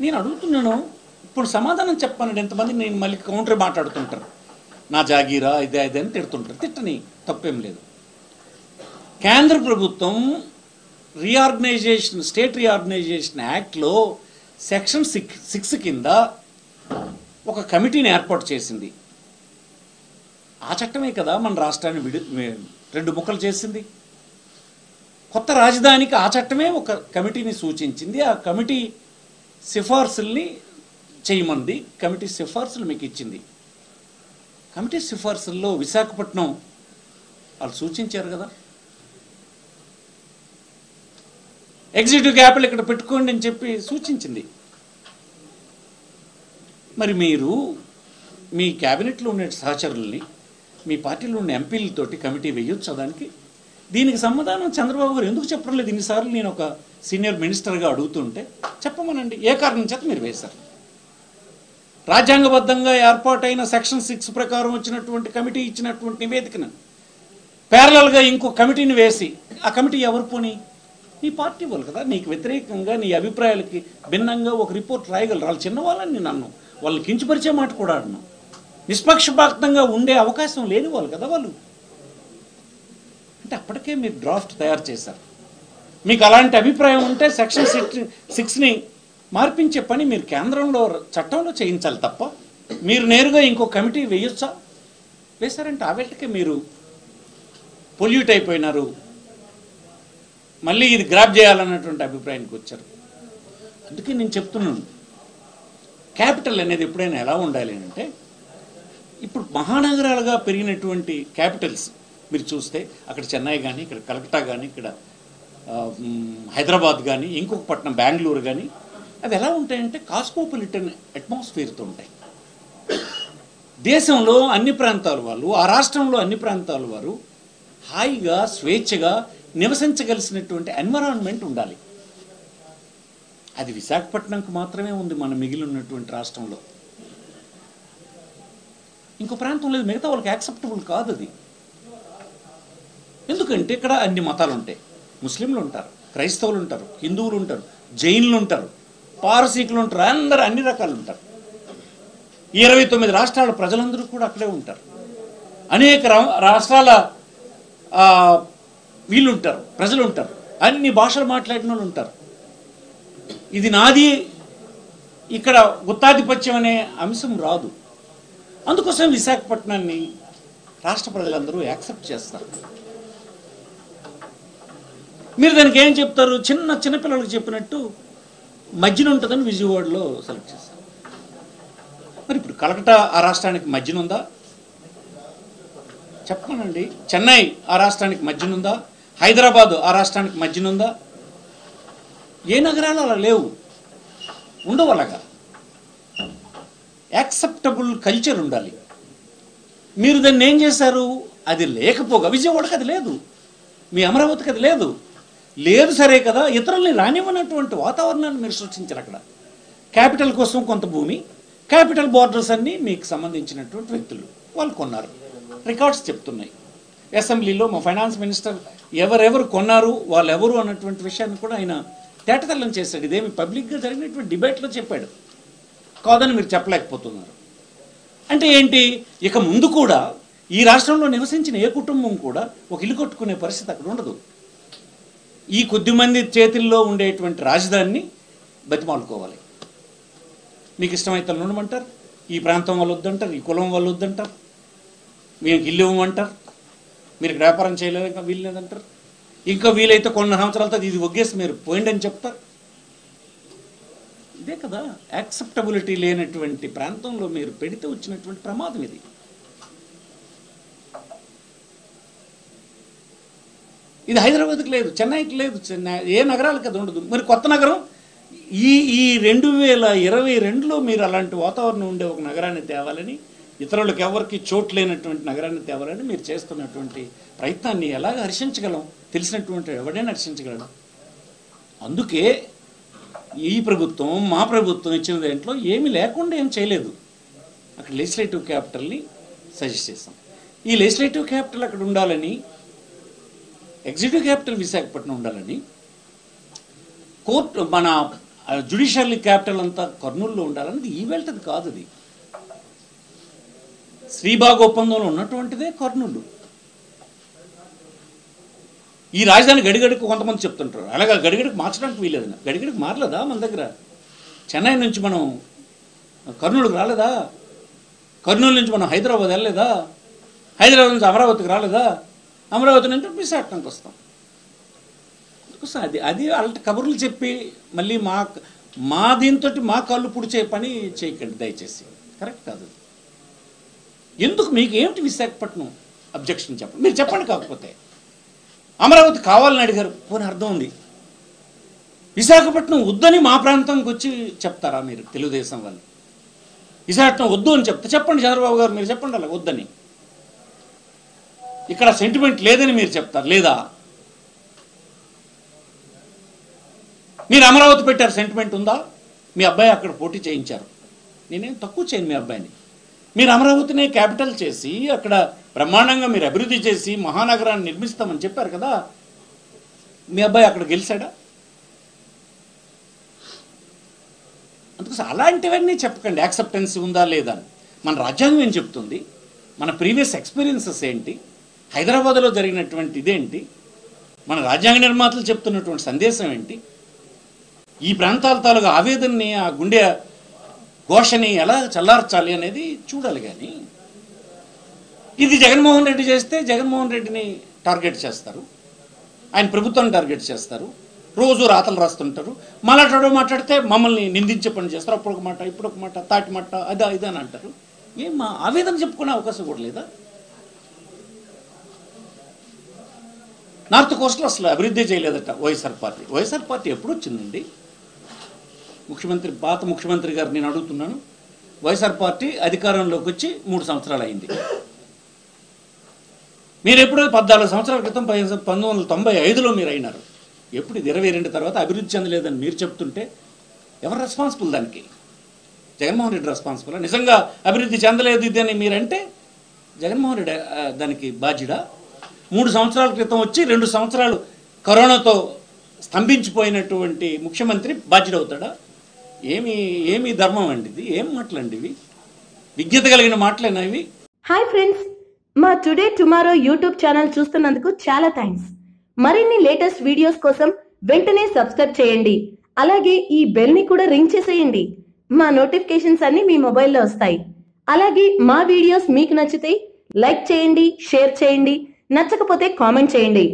నేను అడుగుతున్నాను ఇప్పుడు సమాధానం చెప్పానండి ఎంతమంది నేను మళ్ళీ కౌంటర్ మాట్లాడుతుంటారు. నా జాగీరా ఇదే ఇదే అని తిడుతుంటారు. తిట్టని తప్పేం లేదు. కేంద్ర ప్రభుత్వం రీఆర్గనైజేషన్ స్టేట్ రీఆర్గనైజేషన్ యాక్ట్లో సెక్షన్ సిక్స్ సిక్స్ కింద ఒక కమిటీని ఏర్పాటు చేసింది. ఆ చట్టమే కదా మన రాష్ట్రాన్ని విడి రెండు ముక్కలు చేసింది. కొత్త రాజధానికి ఆ చట్టమే ఒక కమిటీని సూచించింది. ఆ కమిటీ సిఫార్సుల్ని చేయమంది. కమిటీ సిఫార్సులు మీకు ఇచ్చింది. కమిటీ సిఫార్సుల్లో విశాఖపట్నం వాళ్ళు సూచించారు కదా. ఎగ్జిక్యూటివ్ క్యాపిటల్ ఇక్కడ పెట్టుకోండి అని చెప్పి సూచించింది. మరి మీరు మీ క్యాబినెట్లో ఉండే సహచరుల్ని మీ పార్టీలో ఉన్న ఎంపీలతోటి కమిటీ వేయొచ్చు దానికి? దీనికి సమాధానం చంద్రబాబు గారు ఎందుకు చెప్పడం లేదు? ఇన్నిసార్లు నేను ఒక సీనియర్ మినిస్టర్గా అడుగుతుంటే చెప్పమనండి. ఏ కారణం చేత మీరు వేశారు? రాజ్యాంగబద్ధంగా ఏర్పాటైన సెక్షన్ సిక్స్ ప్రకారం వచ్చినటువంటి కమిటీ ఇచ్చినటువంటి నివేదికను ప్యారలల్గా ఇంకో కమిటీని వేసి ఆ కమిటీ ఎవరు పోని? నీ పార్టీ వాళ్ళు కదా. నీకు వ్యతిరేకంగా నీ అభిప్రాయాలకి భిన్నంగా ఒక రిపోర్ట్ రాయగలరు. వాళ్ళు చిన్నవాళ్ళని నేను అన్నాను వాళ్ళని కించపరిచే మాట కూడా అన్నాను నిష్పక్షపాతంగా ఉండే అవకాశం లేని వాళ్ళు కదా వాళ్ళు. అంటే అప్పటికే మీరు డ్రాఫ్ట్ తయారు చేశారు. మీకు అలాంటి అభిప్రాయం ఉంటే సెక్షన్ సిక్స్ సిక్స్ని మార్పించే పని మీరు కేంద్రంలో చట్టంలో చేయించాలి తప్ప మీరు నేరుగా ఇంకో కమిటీ వేయొచ్చా? వేశారంటే ఆ మీరు పొల్యూట్ అయిపోయినారు. మళ్ళీ ఇది గ్రాప్ చేయాలన్నటువంటి అభిప్రాయానికి వచ్చారు. అందుకే నేను చెప్తున్నాను. క్యాపిటల్ అనేది ఎప్పుడైనా ఎలా ఉండాలి అంటే ఇప్పుడు మహానగరాలుగా పెరిగినటువంటి క్యాపిటల్స్ మీరు చూస్తే అక్కడ చెన్నై కానీ ఇక్కడ కలకత్తా కానీ ఇక్కడ హైదరాబాద్ కానీ ఇంకొక పట్టణం బెంగళూరు కానీ అవి ఎలా ఉంటాయంటే కాస్మోపాలిటన్ అట్మాస్ఫియర్తో ఉంటాయి. దేశంలో అన్ని ప్రాంతాల వాళ్ళు ఆ రాష్ట్రంలో అన్ని ప్రాంతాల వారు హాయిగా స్వేచ్ఛగా నివసించగలిసినటువంటి ఎన్విరాన్మెంట్ ఉండాలి. అది విశాఖపట్నంకు మాత్రమే ఉంది మన మిగిలి ఉన్నటువంటి రాష్ట్రంలో. ఇంకో ప్రాంతం లేదు మిగతా వాళ్ళకి యాక్సెప్టబుల్ కాదు అది. ఎందుకంటే ఇక్కడ అన్ని మతాలు ఉంటాయి. ముస్లింలు ఉంటారు క్రైస్తవులు ఉంటారు హిందువులు ఉంటారు జైన్లు ఉంటారు పారసీకులు ఉంటారు అందరు అన్ని రకాలు ఉంటారు. ఇరవై తొమ్మిది రాష్ట్రాల ప్రజలందరూ కూడా అక్కడే ఉంటారు. అనేక రా- రాష్ట్రాల వీళ్ళు ఉంటారు ప్రజలు ఉంటారు. అన్ని భాషలు మాట్లాడిన వాళ్ళు ఉంటారు. ఇది నాది ఇక్కడ గుత్తాధిపత్యం అనే అంశం రాదు. అందుకోసం విశాఖపట్నాన్ని రాష్ట్ర ప్రజలందరూ యాక్సెప్ట్ చేస్తారు. మీరు దానికి ఏం చెప్తారు? చిన్న చిన్నపిల్లలకు చెప్పినట్టు మధ్యన ఉంటుందని విజయవాడలో సెలెక్ట్ చేస్తారు మరి ఇప్పుడు కలకటా ఆ రాష్ట్రానికి మధ్యన ఉందా? చెప్పనండి. చెన్నై ఆ రాష్ట్రానికి మధ్యన ఉందా? హైదరాబాదు ఆ రాష్ట్రానికి మధ్యన ఉందా? ఏ నగరాలు అలా లేవు? ఉండవు అలాగా యాక్సెప్టబుల్ కల్చర్ ఉండాలి. మీరు దాన్ని ఏం చేశారు? అది లేకపోగా విజయవాడకి అది లేదు. మీ అమరావతికి అది లేదు. లేదు సరే కదా ఇతరుల్ని రానివ్వనటువంటి వాతావరణాన్ని మీరు సృష్టించారు అక్కడ. క్యాపిటల్ కోసం కొంత భూమి క్యాపిటల్ బార్డర్స్ అన్నీ మీకు సంబంధించినటువంటి వ్యక్తులు. వాళ్ళు కొన్నారు. రికార్డ్స్ చెప్తున్నాయి. అసెంబ్లీలో మా ఫైనాన్స్ మినిస్టర్ ఎవరెవరు కొన్నారు వాళ్ళు ఎవరు అన్నటువంటి విషయాన్ని కూడా ఆయన తేటతల్లం చేశాడు. ఇదేమి పబ్లిక్గా జరిగినటువంటి డిబేట్లో చెప్పాడు. కాదని మీరు చెప్పలేకపోతున్నారు. అంటే ఏంటి? ఇక ముందు కూడా ఈ రాష్ట్రంలో నివసించిన ఏ కుటుంబం కూడా ఒక ఇల్లు కట్టుకునే పరిస్థితి అక్కడ ఉండదు. ఈ కొద్ది మంది చేతుల్లో ఉండేటువంటి రాజధానిని బతిమాలుకోవాలి. మీకు ఇష్టమైతే ఉండమంటారు? ఈ ప్రాంతం వాళ్ళు వద్దంటారు ఈ కులం వాళ్ళు వద్దంటారు మీకు ఇల్లు ఇవ్వమంటారు మీరు వ్యాపారం చేయలేదు ఇంకా వీల్లేదంటారు ఇంకా వీలైతే కొన్ని సంవత్సరాల తర్వాత ఇది ఒగ్గేసి మీరు పోయిండి అని చెప్తారు. ఇదే కదా యాక్సెప్టబిలిటీ లేనటువంటి ప్రాంతంలో మీరు పెడితే వచ్చినటువంటి ప్రమాదం ఇది. ఇది హైదరాబాద్కి లేదు చెన్నైకి లేదు చెన్నై ఏ నగరాలకి అది ఉండదు. మరి కొత్త నగరం? ఈ ఈ రెండు వేల ఇరవై రెండులో మీరు అలాంటి వాతావరణం ఉండే ఒక నగరాన్ని తేవాలని ఇతరులకు ఎవరికి చోటు లేనటువంటి నగరాన్ని తేవాలని మీరు చేస్తున్నటువంటి ప్రయత్నాన్ని ఎలాగ హర్షించగలం? తెలిసినటువంటి ఎవడైనా హర్షించగలడు? అందుకే ఈ ప్రభుత్వం మా ప్రభుత్వం ఇచ్చిన దాంట్లో ఏమి లేకుండా ఏం చేయలేదు. అక్కడ లెజిస్లేటివ్ క్యాపిటల్ని సజెస్ట్ చేస్తాం ఈ లెజిస్లేటివ్ క్యాపిటల్ అక్కడ ఉండాలని ఎగ్జిక్యూటివ్ క్యాపిటల్ విశాఖపట్నం ఉండాలని కోర్టు మన జుడిషియల్ క్యాపిటల్ అంతా కర్నూలులో ఉండాలని ఈ అది కాదు అది. శ్రీబాగ్ ఒప్పందంలో ఉన్నటువంటిదే కర్నూలు. ఈ రాజధాని గడిగడికి కొంతమంది చెప్తుంటారు. అలాగా గడిగడికి మార్చడానికి వీలేదు గడిగడికి మారలేదా మన దగ్గర? చెన్నై నుంచి మనం కర్నూలుకి రాలేదా? కర్నూలు నుంచి మనం హైదరాబాద్ వెళ్ళలేదా? హైదరాబాద్ నుంచి అమరావతికి రాలేదా? అమరావతి నుంచి విశాఖపట్నంకి వస్తాం. అది అది అలాంటి కబుర్లు చెప్పి మళ్ళీ మా మా దీంతో మా కళ్ళు పుడిచే పని చేయకండి దయచేసి. కరెక్ట్ కాదు ఎందుకు మీకు ఏమిటి విశాఖపట్నం అబ్జెక్షన్ చెప్పండి మీరు చెప్పండి కాకపోతే. అమరావతి కావాలని అడిగారు. పోనీ అర్థం ఉంది. విశాఖపట్నం వద్దని మా ప్రాంతంకి వచ్చి చెప్తారా మీరు? తెలుగుదేశం వాళ్ళు. విశాఖపట్నం వద్దు అని చెప్తే చెప్పండి చంద్రబాబు గారు మీరు చెప్పండి అలా వద్దని. ఇక్కడ సెంటిమెంట్ లేదని మీరు చెప్తారు లేదా? మీరు అమరావతి పెట్టారు సెంటిమెంట్ ఉందా? మీ అబ్బాయి అక్కడ పోటీ చేయించారు. నేనేం తక్కువ చేయను మీ అబ్బాయిని. మీరు అమరావతినే క్యాపిటల్ చేసి అక్కడ బ్రహ్మాండంగా మీరు అభివృద్ధి చేసి మహానగరాన్ని నిర్మిస్తామని చెప్పారు కదా? మీ అబ్బాయి అక్కడ గెలిచాడా? అందుకోసం అలాంటివన్నీ చెప్పకండి. యాక్సెప్టెన్స్ ఉందా లేదా అని. మన రాజ్యాంగం ఏం చెప్తుంది? మన ప్రీవియస్ ఎక్స్పీరియన్సెస్ ఏంటి? హైదరాబాద్లో జరిగినటువంటి ఇదేంటి మన రాజ్యాంగ నిర్మాతలు చెప్తున్నటువంటి సందేశం ఏంటి? ఈ ప్రాంతాల తాలూకు ఆవేదనని ఆ గుండె ఘోషని ఎలా చల్లార్చాలి అనేది చూడాలి కానీ ఇది జగన్మోహన్ రెడ్డి చేస్తే జగన్మోహన్ రెడ్డిని టార్గెట్ చేస్తారు. ఆయన ప్రభుత్వాన్ని టార్గెట్ చేస్తారు. రోజు రాతలు రాస్తుంటారు. మళ్ళీ మాట్లాడితే మమ్మల్ని నిందించే పని చేస్తారు. అప్పుడు ఒక మాట ఇప్పుడు ఒక మాట తాటి మాట అదా ఇదని అని అంటారు. ఏం మా ఆవేదన చెప్పుకునే అవకాశం కూడా లేదా? నార్త్ కోస్ట్లో అసలు అభివృద్ధి చేయలేదట వైఎస్ఆర్ పార్టీ. వైఎస్ఆర్ పార్టీ ఎప్పుడు వచ్చిందండి? ముఖ్యమంత్రి పాత ముఖ్యమంత్రి గారు నేను అడుగుతున్నాను. వైఎస్ఆర్ పార్టీ అధికారంలోకి వచ్చి మూడు సంవత్సరాలు అయింది. మీరు ఎప్పుడో పద్నాలుగు సంవత్సరాల క్రితం పంతొమ్మిది వందల తొంభై ఐదులో మీరు అయినారు. ఎప్పుడు ఇది ఇరవై రెండు తర్వాత అభివృద్ధి చెందలేదని మీరు చెప్తుంటే ఎవరు రెస్పాన్సిబుల్ దానికి? జగన్మోహన్ రెడ్డి రెస్పాన్సిబుల్ నిజంగా అభివృద్ధి చెందలేదు ఇది అని మీరంటే జగన్మోహన్ రెడ్డి దానికి బాధ్యుడా? మూడు సంవత్సరాల క్రితం వచ్చి రెండు సంవత్సరాలు కరోనాతో స్తంభించిపోయినటువంటి ముఖ్యమంత్రి బాధ్యుడవుతాడా? ఏమి ఏమి ధర్మం అండి ఇది? ఏం మాటలండి ఇవి? విజ్ఞత కలిగిన మాటలేనా ఇవి? హాయ్ ఫ్రెండ్స్ మా టుడే టుమారో యూట్యూబ్ ఛానల్ చూస్తున్నందుకు చాలా థ్యాంక్స్. మరిన్ని లేటెస్ట్ వీడియోస్ కోసం వెంటనే సబ్స్క్రైబ్ చేయండి. అలాగే ఈ బెల్ని కూడా రింగ్ చేసేయండి. మా నోటిఫికేషన్స్ అన్ని మీ మొబైల్లో వస్తాయి. అలాగే మా వీడియోస్ మీకు నచ్చితే లైక్ చేయండి షేర్ చేయండి. నచ్చకపోతే కామెంట్ చేయండి.